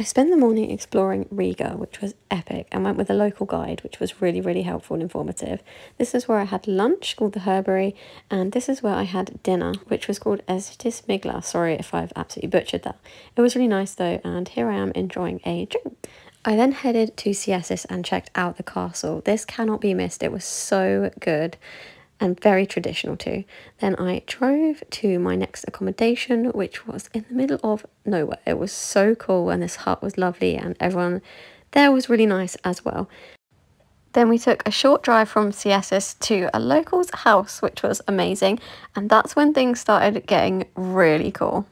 I spent the morning exploring Riga, which was epic, and went with a local guide, which was really, really helpful and informative. This is where I had lunch, called the Herbery, and this is where I had dinner, which was called Estis Migla. Sorry if I've absolutely butchered that. It was really nice though, and here I am enjoying a drink. I then headed to Cēsis and checked out the castle. This cannot be missed. It was so good and very traditional too. Then I drove to my next accommodation, which was in the middle of nowhere. It was so cool, and this hut was lovely, and everyone there was really nice as well. Then we took a short drive from Cēsis to a local's house, which was amazing, and that's when things started getting really cool.